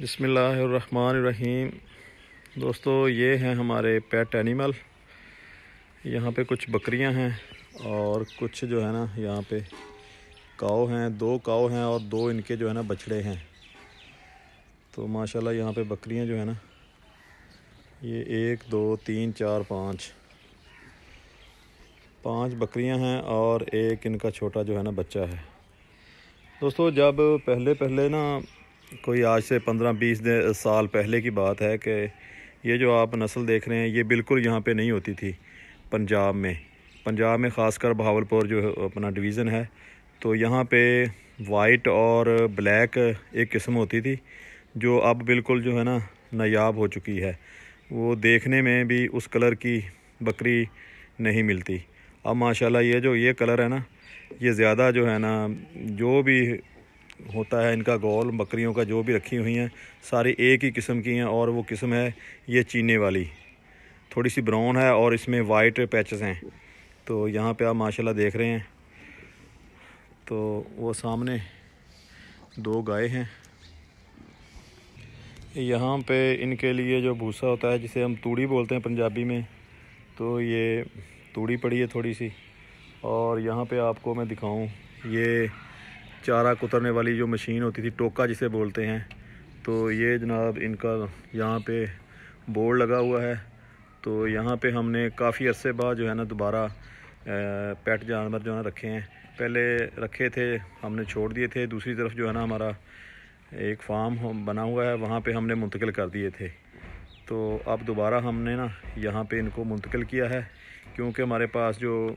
बिसमीम दोस्तों, ये हैं हमारे पेट एनिमल यहाँ पे कुछ बकरियाँ हैं और कुछ जो है ना, यहाँ पे काव हैं, दो काव हैं और दो इनके जो है ना बछड़े हैं। तो माशाल्लाह यहाँ पे बकरियाँ जो है ना, ये एक, दो, तीन, चार, पाँच। पाँच बकरियाँ हैं और एक इनका छोटा जो है ना बच्चा है। दोस्तों, जब पहले पहले ना कोई आज से पंद्रह बीस साल पहले की बात है कि ये जो आप नस्ल देख रहे हैं, ये बिल्कुल यहाँ पे नहीं होती थी पंजाब में। पंजाब में ख़ासकर बहावलपुर जो अपना डिवीज़न है तो यहाँ पे वाइट और ब्लैक एक किस्म होती थी, जो अब बिल्कुल जो है ना, नायाब हो चुकी है। वो देखने में भी उस कलर की बकरी नहीं मिलती। अब माशाल्लाह ये जो ये कलर है ना, ये ज़्यादा जो है ना, जो भी होता है, इनका गोल, बकरियों का जो भी रखी हुई हैं, सारी एक ही किस्म की हैं और वो किस्म है ये चीने वाली। थोड़ी सी ब्राउन है और इसमें वाइट पैचेस हैं। तो यहाँ पे आप माशाल्लाह देख रहे हैं। तो वो सामने दो गाय हैं। यहाँ पे इनके लिए जो भूसा होता है, जिसे हम तूड़ी बोलते हैं पंजाबी में तो ये तूड़ी पड़ी है थोड़ी सी और यहाँ पे आपको मैं दिखाऊँ, ये चारा कुतरने वाली जो मशीन होती थी, टोका जिसे बोलते हैं। तो ये जनाब इनका यहाँ पे बोर्ड लगा हुआ है। तो यहाँ पे हमने काफ़ी अरसे बाद जो है ना दोबारा पेट जानवर जो है ना रखे हैं। पहले रखे थे, हमने छोड़ दिए थे। दूसरी तरफ़ जो है ना हमारा एक फार्म बना हुआ है। वहाँ पे हमने मुंतकिल कर दिए थे। तो अब दोबारा हमने ना यहाँ पे इनको मुंतकिल किया है, क्योंकि हमारे पास जो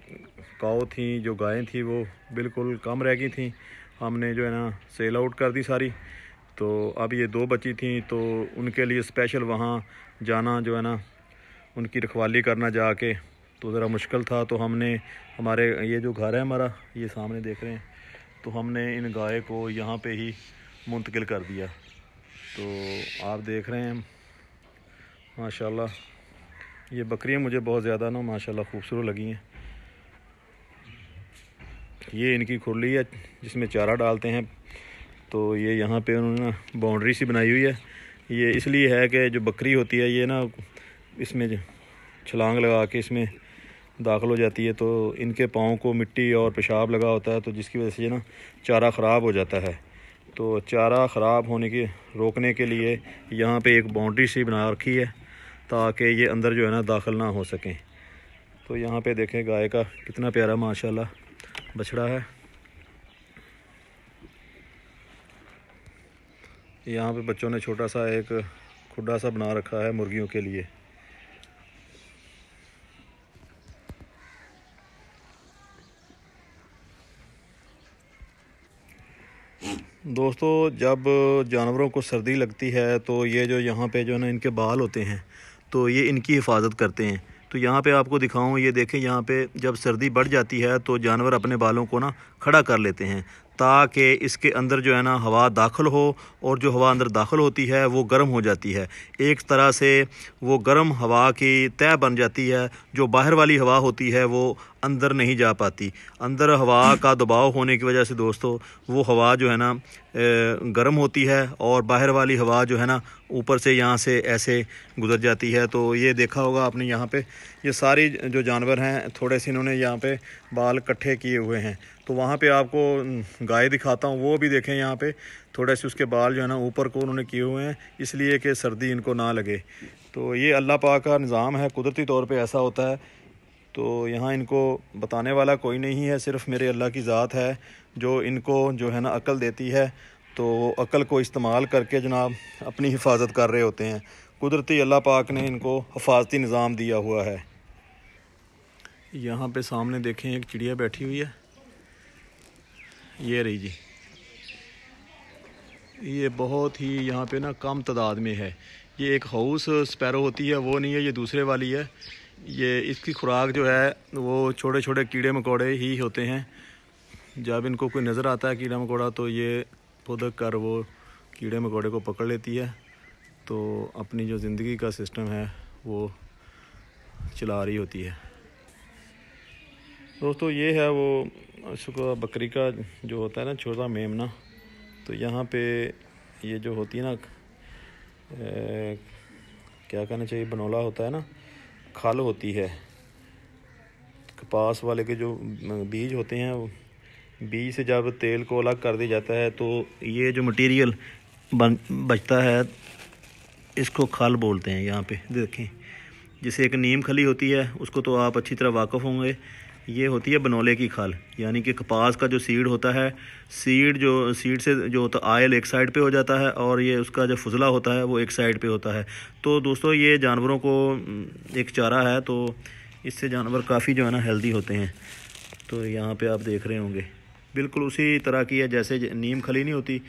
काओ थी, जो गायें थी, वो बिल्कुल कम रह गई थी। हमने जो है ना सेल आउट कर दी सारी। तो अब ये दो बची थी तो उनके लिए स्पेशल वहाँ जाना जो है ना, उनकी रखवाली करना जाके। तो ज़रा मुश्किल था तो हमने, हमारे ये जो घर है हमारा, ये सामने देख रहे हैं। तो हमने इन गाय को यहाँ पे ही मुंतकिल कर दिया। तो आप देख रहे हैं, माशाल्लाह, ये बकरियाँ मुझे बहुत ज़्यादा ना, माशाल्लाह, खूबसूरत लगी हैं। ये इनकी खुरली है, जिसमें चारा डालते हैं। तो ये यहाँ पे उन्होंने ना बाउंड्री सी बनाई हुई है। ये इसलिए है कि जो बकरी होती है, ये ना इसमें छलांग लगा के इसमें दाखिल हो जाती है। तो इनके पाँव को मिट्टी और पेशाब लगा होता है तो जिसकी वजह से ना चारा ख़राब हो जाता है। तो चारा ख़राब होने के, रोकने के लिए यहाँ पे एक बाउंड्री सी बना रखी है, ताकि ये अंदर जो है ना दाखिल ना हो सकें। तो यहाँ पे देखें गाय का कितना प्यारा माशाल्लाह। बछड़ा है। यहाँ पे बच्चों ने छोटा सा एक खुडा सा बना रखा है मुर्गियों के लिए। दोस्तों, जब जानवरों को सर्दी लगती है तो ये जो यहाँ पे जो है ना, इनके बाल होते हैं तो ये इनकी हिफाजत करते हैं। तो यहाँ पे आपको दिखाऊँ, ये देखें, यहाँ पे जब सर्दी बढ़ जाती है तो जानवर अपने बालों को ना खड़ा कर लेते हैं, ताकि इसके अंदर जो है ना हवा दाखिल हो, और जो हवा अंदर दाखिल होती है, वो गर्म हो जाती है। एक तरह से वो गर्म हवा की तय बन जाती है, जो बाहर वाली हवा होती है, वो अंदर नहीं जा पाती। अंदर हवा का दबाव होने की वजह से दोस्तों, वो हवा जो है ना गर्म होती है और बाहर वाली हवा जो है ना, ऊपर से यहाँ से ऐसे गुजर जाती है। तो ये देखा होगा आपने यहाँ पे, ये सारी जो जानवर हैं, थोड़े से इन्होंने यहाँ पे बाल इकट्ठे किए हुए हैं। तो वहाँ पे आपको गाय दिखाता हूँ, वो भी देखें यहाँ पे, थोड़े से उसके बाल जो है ना, ऊपर को उन्होंने किए हुए हैं, इसलिए कि सर्दी इनको ना लगे। तो ये अल्लाह पाक का निज़ाम है, कुदरती तौर पर ऐसा होता है तो यहाँ इनको बताने वाला कोई नहीं है, सिर्फ़ मेरे अल्लाह की ज़ात है, जो इनको जो है ना अकल देती है तो अक़ल को इस्तेमाल करके जनाब अपनी हिफाजत कर रहे होते हैं। कुदरती अल्लाह पाक ने इनको हफाजती निज़ाम दिया हुआ है। यहाँ पे सामने देखें, एक चिड़िया बैठी हुई है। ये रही जी। ये बहुत ही यहाँ पे ना कम तादाद में है। ये एक हाउस, स्पैरो होती है, वो नहीं है, ये दूसरे वाली है। ये इसकी खुराक जो है वो छोटे छोटे कीड़े मकोड़े ही होते हैं। जब इनको कोई नज़र आता है कीड़ा मकोड़ा तो ये खुद कर वो कीड़े मकोड़े को पकड़ लेती है। तो अपनी जो ज़िंदगी का सिस्टम है वो चला रही होती है। दोस्तों ये है वो शुक्र बकरी का जो होता है ना छोटा मेमना। तो यहाँ पे ये जो होती है ना ए, क्या कहना चाहिए बनोला होता है ना खल होती है। कपास वाले के जो बीज होते हैं, वो बीज से जब तेल को अलग कर दिया जाता है तो ये जो मटेरियल बन, बचता है, इसको खल बोलते हैं यहाँ पे। देखें, जैसे एक नीम खली होती है, उसको तो आप अच्छी तरह वाकफ़ होंगे। ये होती है बनोले की खाल, यानी कि कपास का जो सीड होता है सीड जो सीड से जो होता, आयल एक साइड पे हो जाता है और ये उसका जो फजला होता है वो एक साइड पे होता है। तो दोस्तों, ये जानवरों को एक चारा है तो इससे जानवर काफ़ी जो है ना हेल्दी होते हैं। तो यहाँ पे आप देख रहे होंगे। बिल्कुल उसी तरह की है, जैसे नीम खली नहीं होती